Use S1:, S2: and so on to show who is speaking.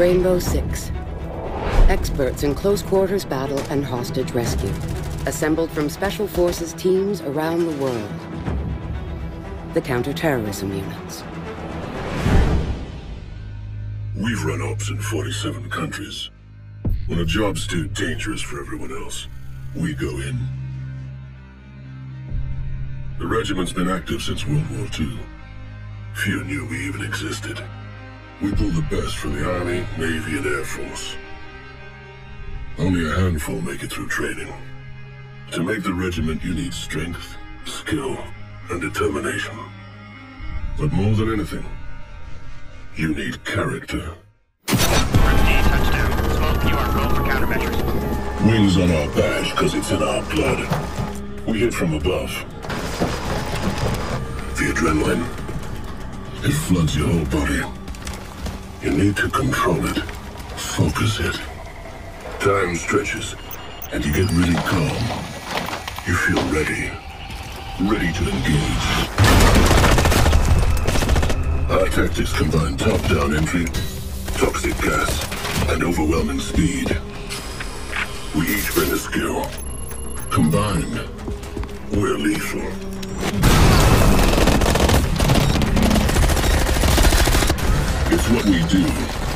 S1: Rainbow Six. Experts in close quarters battle and hostage rescue. Assembled from Special Forces teams around the world. The counterterrorism units.
S2: We've run ops in 47 countries. When a job's too dangerous for everyone else, we go in. The regiment's been active since World War II. Few knew we even existed. We pull the best from the Army, Navy, and Air Force. Only a handful make it through training. To make the regiment, you need strength, skill, and determination. But more than anything, you need character.
S3: Touchdown. Smoke, you are for countermeasures.
S2: Wings on our badge because it's in our blood. We hit from above. The adrenaline. It floods your whole body. You need to control it. Focus it. Time stretches, and you get really calm. You feel ready. Ready to engage. Our tactics combine top-down entry, toxic gas, and overwhelming speed. We each bring a skill. Combined, we're lethal. What we do.